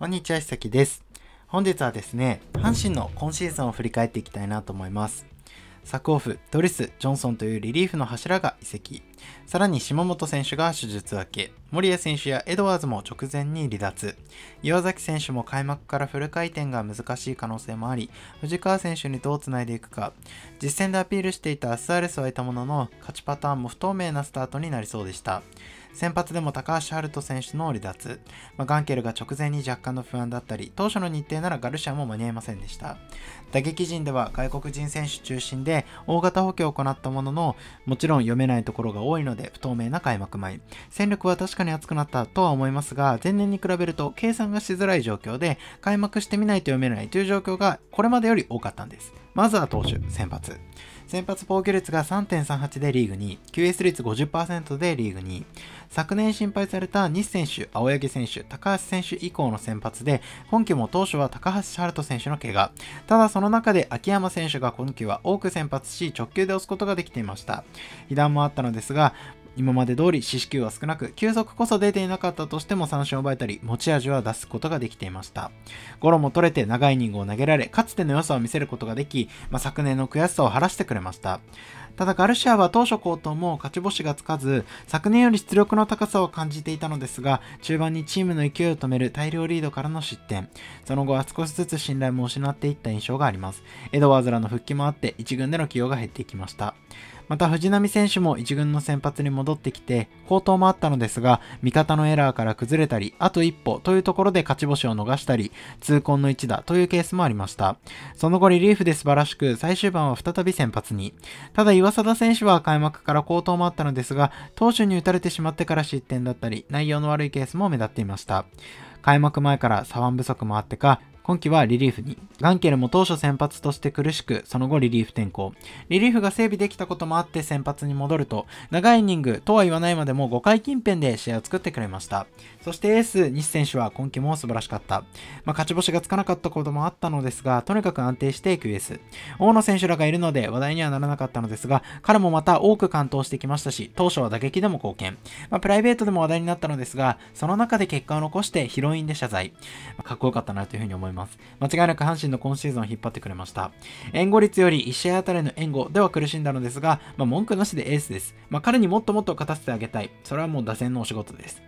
こんにちは、久木です。本日はですね、阪神の今シーズンを振り返っていきたいなと思います。サクオフ、ドリス、ジョンソンというリリーフの柱が移籍。さらに島本選手が手術明け。森谷選手やエドワーズも直前に離脱。岩崎選手も開幕からフル回転が難しい可能性もあり、藤川選手にどう繋いでいくか。実戦でアピールしていた SRS を得たものの、勝ちパターンも不透明なスタートになりそうでした。先発でも高橋遥人選手の離脱、まあ、ガンケルが直前に若干の不安だったり、当初の日程ならガルシアも間に合いませんでした。打撃陣では外国人選手中心で大型補強を行ったものの、もちろん読めないところが多いので不透明な開幕前。戦力は確かに厚くなったとは思いますが、前年に比べると計算がしづらい状況で、開幕してみないと読めないという状況がこれまでより多かったんです。まずは投手、先発。先発防御率が3.38でリーグ2位、QS 率50%でリーグ2。昨年心配された西選手、青柳選手、高橋選手以降の先発で、今季も当初は高橋遥人選手の怪我。ただその中で秋山選手が今季は多く先発し、直球で押すことができていました。被弾もあったのですが、今まで通り四死球は少なく、球速こそ出ていなかったとしても三振を奪えたり、持ち味は出すことができていました。ゴロも取れて長いイニングを投げられ、かつての良さを見せることができ、まあ、昨年の悔しさを晴らしてくれました。ただガルシアは当初好投も勝ち星がつかず、昨年より出力の高さを感じていたのですが、中盤にチームの勢いを止める大量リードからの失点。その後は少しずつ信頼も失っていった印象があります。エドワーズらの復帰もあって、1軍での起用が減っていきました。また藤波選手も1軍の先発に戻ってきて、好投もあったのですが、味方のエラーから崩れたり、あと一歩というところで勝ち星を逃したり、痛恨の一打というケースもありました。その後リリーフで素晴らしく、最終盤は再び先発に。ただ岩貞選手は開幕から好投もあったのですが、投手に打たれてしまってから失点だったり、内容の悪いケースも目立っていました。開幕前から左腕不足もあってか、今季はリリーフに。ガンケルも当初先発として苦しく、その後リリーフ転向。リリーフが整備できたこともあって先発に戻ると、長いイニングとは言わないまでも5回近辺で試合を作ってくれました。そしてエース、西選手は今季も素晴らしかった。まあ、勝ち星がつかなかったこともあったのですが、とにかく安定して QS。大野選手らがいるので話題にはならなかったのですが、彼もまた多く完投してきましたし、当初は打撃でも貢献。まあ、プライベートでも話題になったのですが、その中で結果を残してヒロインで謝罪。まあ、かっこよかったなというふうに思います。ます間違いなく阪神の今シーズンを引っ張ってくれました。援護率より1試合あたりの援護では苦しんだのですが、まあ、文句なしでエースです。まあ、彼にもっともっと勝たせてあげたい。それはもう打線のお仕事です。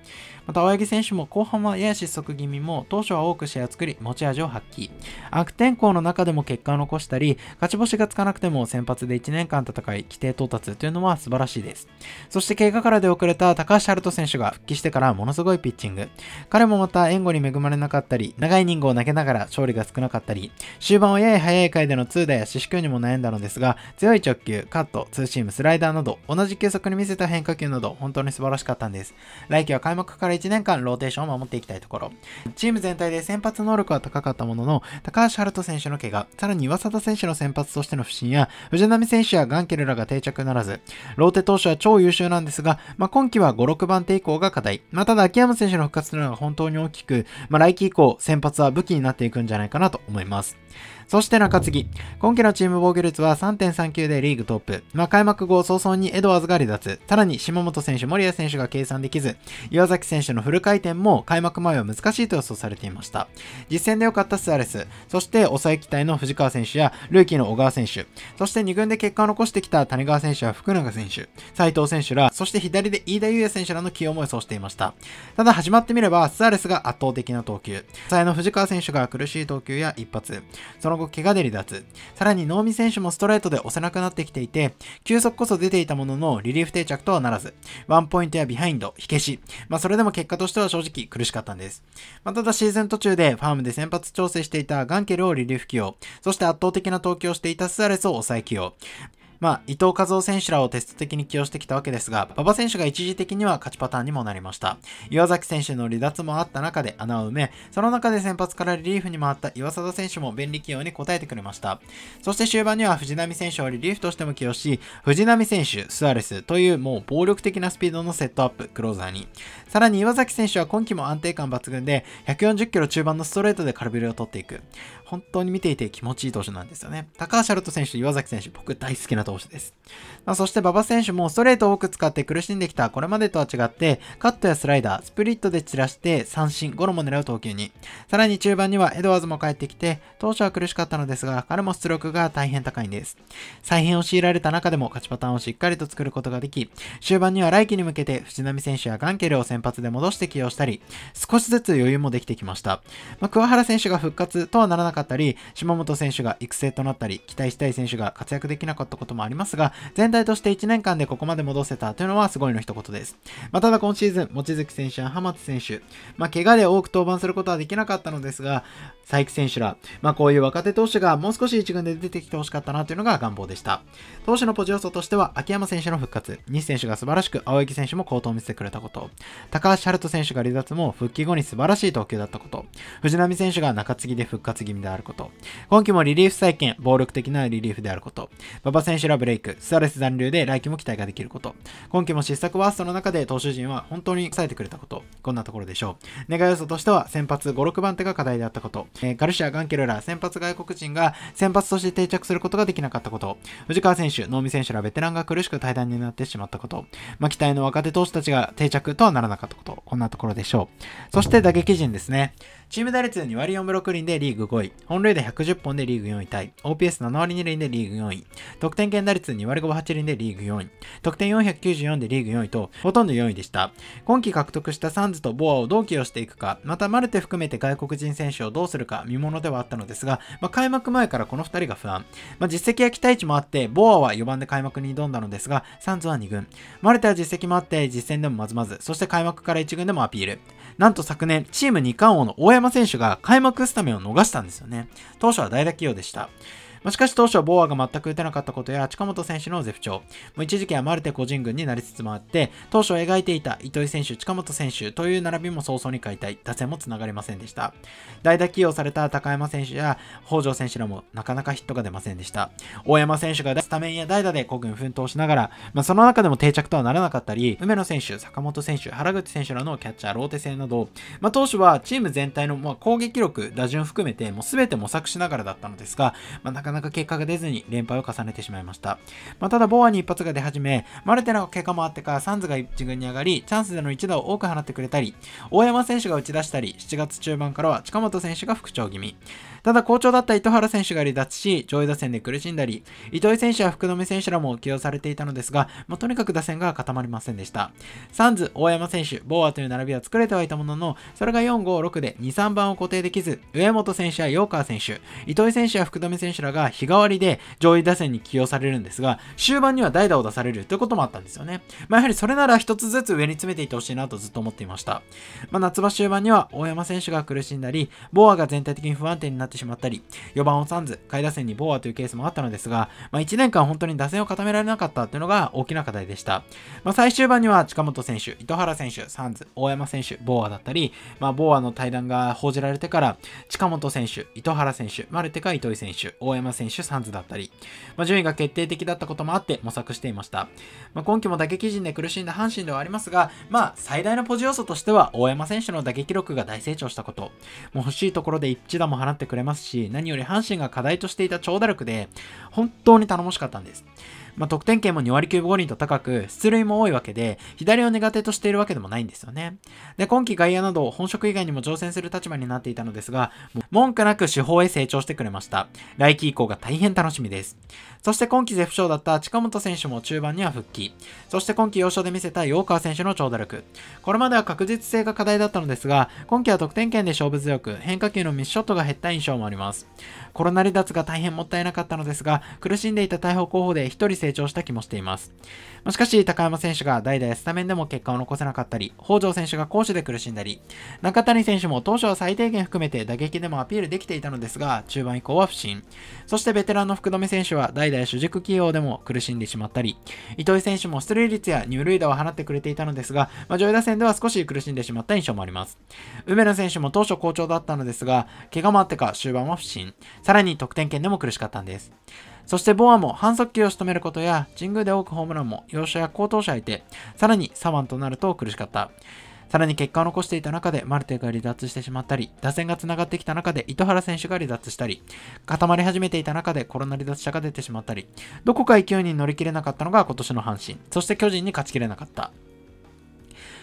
また、青柳選手も後半はやや失速気味も、当初は多く試合を作り、持ち味を発揮。悪天候の中でも結果を残したり、勝ち星がつかなくても先発で1年間戦い、規定到達というのは素晴らしいです。そして怪我から出遅れた高橋遥人選手が復帰してからものすごいピッチング。彼もまた援護に恵まれなかったり、長いイニングを投げながら勝利が少なかったり、終盤はやや早い回での2打や四死球にも悩んだのですが、強い直球、カット、ツーシーム、スライダーなど、同じ球速に見せた変化球など、本当に素晴らしかったんです。来季は開幕から1年間ローテーションを守っていきたいところ。チーム全体で先発能力は高かったものの、高橋遥人選手の怪我、さらに岩貞選手の先発としての不振や、藤浪選手やガンケルらが定着ならず、ローテ投手は超優秀なんですが、まあ、今季は5、6番手以降が課題。まあ、ただ秋山選手の復活というのが本当に大きく、まあ、来季以降、先発は武器になっていくんじゃないかなと思います。そして中継ぎ。今季のチーム防御率は3.39でリーグトップ。まあ、開幕後早々にエドワーズが離脱。さらに島本選手、守屋選手が計算できず、岩崎選手のフル回転も開幕前は難しいと予想されていました。実戦で良かったスアレス、そして抑え期待の藤川選手やルーキーの小川選手、そして2軍で結果を残してきた谷川選手や福永選手、斉藤選手ら、そして左で飯田優也選手らの起用も予想していました。ただ始まってみれば、スアレスが圧倒的な投球、抑えの藤川選手が苦しい投球や一発、その後怪我で離脱。さらに能見選手もストレートで押せなくなってきていて、球速こそ出ていたもののリリーフ定着とはならず、ワンポイントやビハインド、火消し、まあそれでも結果としては正直苦しかったんです。まあ、ただシーズン途中でファームで先発調整していたガンケルをリリーフ起用、そして圧倒的な投球をしていたスアレスを抑え起用。まあ、伊藤和雄選手らをテスト的に起用してきたわけですが、馬場選手が一時的には勝ちパターンにもなりました。岩崎選手の離脱もあった中で穴を埋め、その中で先発からリリーフに回った岩貞選手も便利起用に応えてくれました。そして終盤には藤波選手をリリーフとしても起用し、藤波選手、スアレスというもう暴力的なスピードのセットアップ、クローザーに。さらに岩崎選手は今季も安定感抜群で、140キロ中盤のストレートで空振りを取っていく。本当に見ていて気持ちいい投手なんですよね。高橋遥人選手岩崎選手、僕大好きな投手です。まあ、そして馬場選手もストレートを多く使って苦しんできたこれまでとは違って、カットやスライダー、スプリットで散らして三振、ゴロも狙う投球に。さらに中盤にはエドワーズも帰ってきて、当初は苦しかったのですが、彼も出力が大変高いんです。再編を強いられた中でも勝ちパターンをしっかりと作ることができ、終盤には来季に向けて藤波選手やガンケルを先発で戻して起用したり、少しずつ余裕もできてきました。まあ、桑原選手が復活とはならなかったり、島本選手が育成となったり、期待したい選手が活躍できなかったこともありますが、全体として1年間でここまで戻せたというのはすごいの一言です。まあ、ただ今シーズン、望月選手や浜津選手、まあ、怪我で多く登板することはできなかったのですが、佐伯選手ら、まあ、こういう若手投手がもう少し一軍で出てきてほしかったなというのが願望でした。投手のポジ要素としては、秋山選手の復活、西選手が素晴らしく、青柳選手も好投を見せてくれたこと、高橋遥人選手が離脱も復帰後に素晴らしい投球だったこと、藤波選手が中継ぎで復活気味であること、今季もリリーフ再建、暴力的なリリーフであること、馬場選手らブレイク、ストレス残留で来季も期待ができること、今季も失策ワーストの中で投手陣は本当に抑えてくれたこと、こんなところでしょう。願い要素としては先発5、6番手が課題であったこと、えー、ガルシア、ガンケルら先発外国人が先発として定着することができなかったこと、藤川選手、能見選手らベテランが苦しく対談になってしまったこと、まあ、期待の若手投手たちが定着とはならなかったこと、こんなところでしょう。そして打撃陣ですね。チーム打率2割4分6厘でリーグ5位、本塁打110本でリーグ4位タイ、OPS7 割2厘でリーグ4位、得点圏打率2割5分8厘でリーグ4位、得点494でリーグ4位と、ほとんど4位でした。今季獲得したサンズとボアをどう起用していくか、またマルテ含めて外国人選手をどうするか見ものではあったのですが、まあ、開幕前からこの2人が不安。まあ、実績や期待値もあって、ボアは4番で開幕に挑んだのですが、サンズは2軍。マルテは実績もあって、実戦でもまずまず、そして開幕から1軍でもアピール。なんと昨年、チーム2冠王の大山選手が開幕スタメンを逃したんですよね。当初は代打起用でした。まあ、しかし当初はボーアが全く打てなかったことや近本選手の絶不調、もう一時期はマルテ個人軍になりつつもあって、当初描いていた糸井選手、近本選手という並びも早々に解体、打線も繋がりませんでした。代打起用された高山選手や北条選手らもなかなかヒットが出ませんでした。大山選手がスタメンや代打で古軍奮闘しながら、まあ、その中でも定着とはならなかったり、梅野選手、坂本選手、原口選手らのキャッチャー、ローテ戦など、まあ、当初はチーム全体の、ま攻撃力、打順含めて、もう全て模索しながらだったのですが、まあ、なかなか結果が出ずに連敗を重ねてしまいました。まあ、ただ、ボアに一発が出始め、マルテの結果もあってか、サンズが1軍に上がり、チャンスでの一打を多く放ってくれたり、大山選手が打ち出したり、7月中盤からは近本選手が復調気味。ただ好調だった糸原選手が離脱し、上位打線で苦しんだり、糸井選手や福留選手らも起用されていたのですが、もうとにかく打線が固まりませんでした。サンズ、大山選手、ボーアという並びは作れてはいたものの、それが4、5、6で2、3番を固定できず、上本選手やヨーカー選手、糸井選手や福留選手らが日替わりで上位打線に起用されるんですが、終盤には代打を出されるということもあったんですよね。まあ、やはりそれなら一つずつ上に詰めていってほしいなとずっと思っていました。まあ、夏場終盤には大山選手が苦しんだり、ボーアが全体的に不安定になっててしまったり、4番をサンズ、下位打線にボーアというケースもあったのですが、まあ、1年間本当に打線を固められなかったというのが大きな課題でした。まあ、最終盤には近本選手、糸原選手、サンズ、大山選手、ボーアだったり、まあ、ボーアの対談が報じられてから、近本選手、糸原選手、マルテか糸井選手、大山選手、サンズだったり、まあ、順位が決定的だったこともあって模索していました。まあ、今季も打撃陣で苦しんだ阪神ではありますが、まあ、最大のポジ要素としては、大山選手の打撃力が大成長したこと。もう欲しいところで一打も放ってくれますし、何よりり阪神が課題としていた長打力で、本当に頼もしかったんです。まあ、得点圏も2割9分5厘と高く、出塁も多いわけで、左を苦手としているわけでもないんですよね。で、今季外野など本職以外にも挑戦する立場になっていたのですが、文句なく手法へ成長してくれました。来季以降が大変楽しみです。そして今季絶不賞だった近本選手も中盤には復帰。そして今季要所で見せた洋川選手の長打力。これまでは確実性が課題だったのですが、今季は得点圏で勝負強く、変化球のミスショットが減った印象もあります。コロナ離脱が大変もったいなかったのですが、苦しんでいた大砲候補で一人成長した気もしています。しかし、高山選手が代々スタメンでも結果を残せなかったり、北条選手が攻守で苦しんだり、中谷選手も当初は最低限含めて打撃でもアピールできていたのですが、中盤以降は不振。そしてベテランの福留選手は代々主軸起用でも苦しんでしまったり、糸井選手も出塁率や入塁打を放ってくれていたのですが、まあ、上位打線では少し苦しんでしまった印象もあります。梅野選手も当初好調だったのですが、怪我もあってか終盤は不振。さらに得点圏でも苦しかったんです。そしてボアも反則球を仕留めることや、神宮で多くホームランも、要所や高等者相手、さらに左腕となると苦しかった。さらに結果を残していた中でマルテが離脱してしまったり、打線が繋がってきた中で糸原選手が離脱したり、固まり始めていた中でコロナ離脱者が出てしまったり、どこか勢いに乗り切れなかったのが今年の阪神、そして巨人に勝ちきれなかった。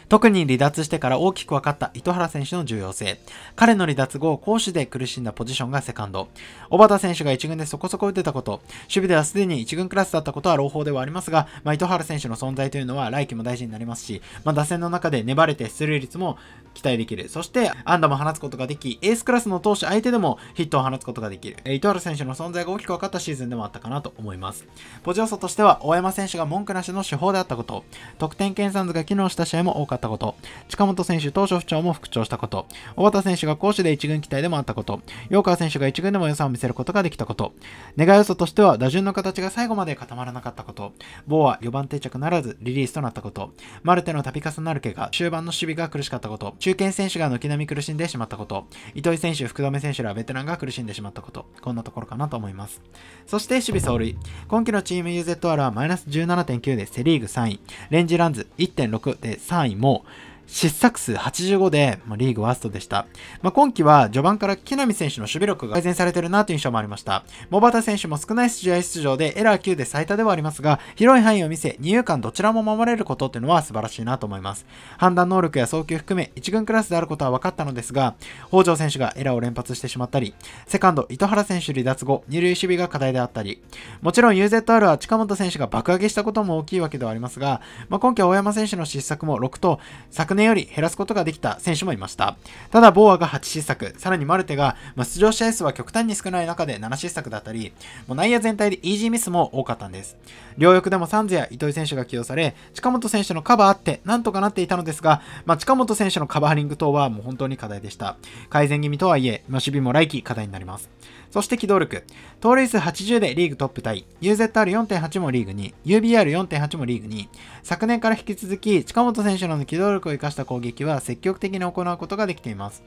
特に離脱してから大きく分かった糸原選手の重要性。彼の離脱後、攻守で苦しんだポジションがセカンド。小畑選手が1軍でそこそこ打てたこと、守備ではすでに1軍クラスだったことは朗報ではありますが、まあ、糸原選手の存在というのは来季も大事になりますし、まあ、打線の中で粘れて出塁率も期待できる。そして、安打も放つことができ、エースクラスの投手相手でもヒットを放つことができる。糸原選手の存在が大きく分かったシーズンでもあったかなと思います。ポジオソとしては、大山選手が文句なしの手法であったこと、得点計算図が機能した試合も多かったたこと、近本選手当初不調も復調したこと、小畑選手が攻守で1軍期待でもあったこと、陽川選手が1軍でも良さを見せることができたこと、願い要素としては打順の形が最後まで固まらなかったこと、ボーは4番定着ならずリリースとなったこと、マルテの度重なる怪我、終盤の守備が苦しかったこと、中堅選手が軒並み苦しんでしまったこと、糸井選手、福留選手らベテランが苦しんでしまったこと、こんなところかなと思います。そして守備走塁。今季のチーム UZR はマイナス17.9でセリーグ3位、レンジランズ1.6で3位。も、も、失策数85で、まあ、リーグワーストでした。まあ、今季は序盤から木浪選手の守備力が改善されてるなという印象もありました。モバタ選手も少ない試合出場でエラー9で最多ではありますが、広い範囲を見せ、二遊間どちらも守れることっていうのは素晴らしいなと思います。判断能力や送球含め、1軍クラスであることは分かったのですが、北条選手がエラーを連発してしまったり、セカンド、糸原選手離脱後、二塁守備が課題であったり、もちろん UZR は近本選手が爆上げしたことも大きいわけではありますが、まあ、今季は大山選手の失策も6と、昨年年より減らすことができた選手もいました。ただ、ボーアが8失策、さらにマルテが、まあ、出場試合数は極端に少ない中で7失策だったり、もう内野全体でイージーミスも多かったんです。両翼でもサンズや糸井選手が起用され、近本選手のカバーあって、なんとかなっていたのですが、まあ、近本選手のカバーリング等はもう本当に課題でした。改善気味とはいえ、守備も来季課題になります。そして機動力。盗塁数80でリーグトップタイ。UZR4.8 もリーグ2。UBR4.8 もリーグ2。昨年から引き続き、近本選手の機動力を生かした攻撃は積極的に行うことができています。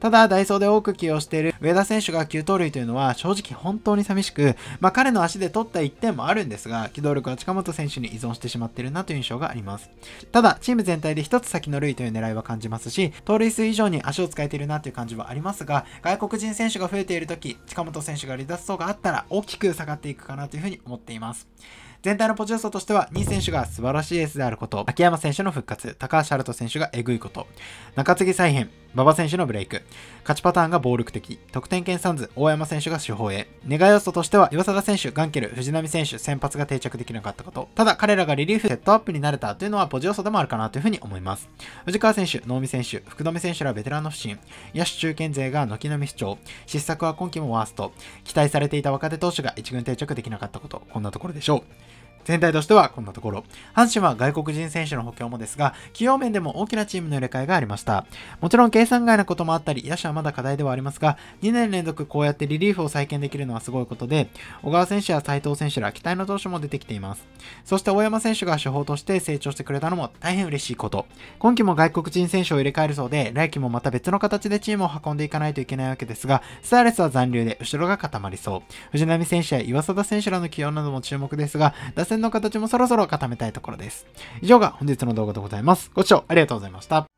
ただ、ダイソーで多く起用している上田選手が9盗塁というのは正直本当に寂しく、まあ彼の足で取った1点もあるんですが、機動力は近本選手に依存してしまっているなという印象があります。ただ、チーム全体で1つ先の塁という狙いは感じますし、盗塁数以上に足を使えているなという感じはありますが、外国人選手が増えている時、近本選手が離脱層があったら大きく下がっていくかなというふうに思っています。全体のポジ要素としては、西選手が素晴らしいエースであること、秋山選手の復活、高橋遥人選手がエグいこと、中継ぎ再編、馬場選手のブレイク、勝ちパターンが暴力的、得点圏サンズ、大山選手が主砲へ、ネガ要素としては、岩貞選手、ガンケル、藤浪選手、先発が定着できなかったこと、ただ彼らがリリーフセットアップになれたというのはポジ要素でもあるかなというふうに思います。藤川選手、能見選手、福留選手らベテランの不振、野手中堅勢が軒並み主張、失策は今季もワースト、期待されていた若手投手が一軍定着できなかったこと、こんなところでしょう。全体としてはこんなところ。阪神は外国人選手の補強もですが、企業面でも大きなチームの入れ替えがありました。もちろん計算外なこともあったり、野手はまだ課題ではありますが、2年連続こうやってリリーフを再建できるのはすごいことで、小川選手や斉藤選手ら期待の投手も出てきています。そして大山選手が手法として成長してくれたのも大変嬉しいこと。今季も外国人選手を入れ替えるそうで、来季もまた別の形でチームを運んでいかないといけないわけですが、スターレスは残留で後ろが固まりそう。藤波選手や岩貞選手らの起用なども注目ですが、打線線の形もそろそろ固めたいところです。以上が本日の動画でございます。ご視聴ありがとうございました。